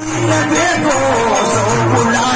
你别跟我说不搭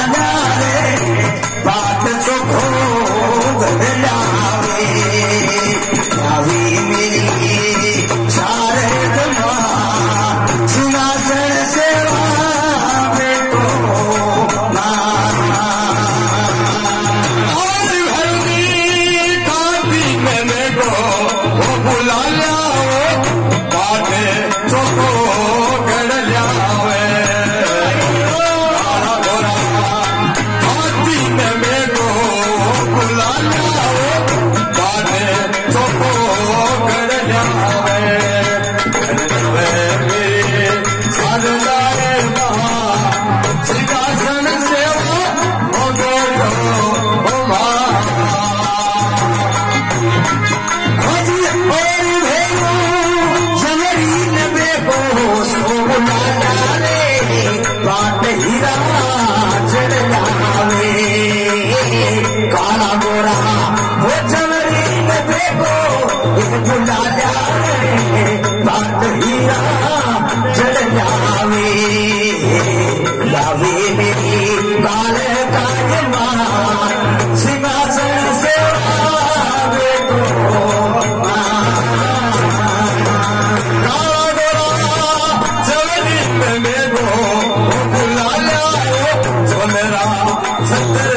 Oh.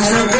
As a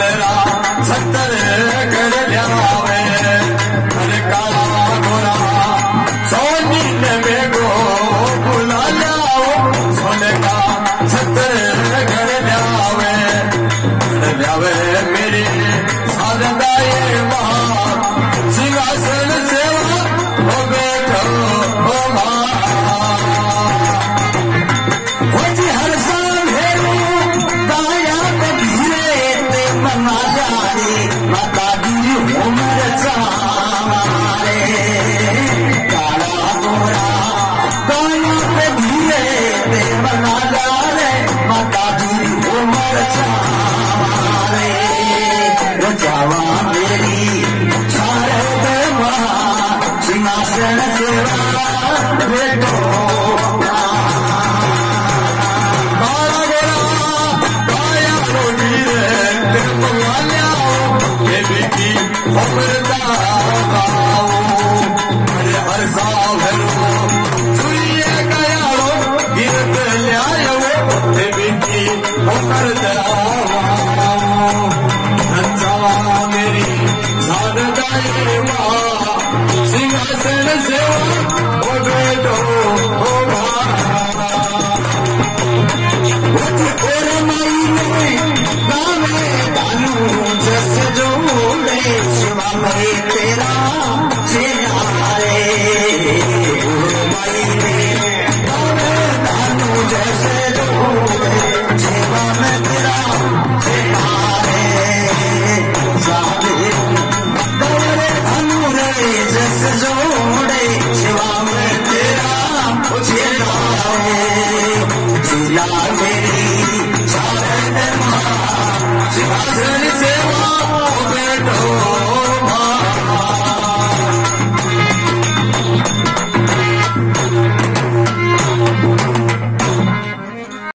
मेरा सत्तर कर लिया Yeah. सिंहासन सेवा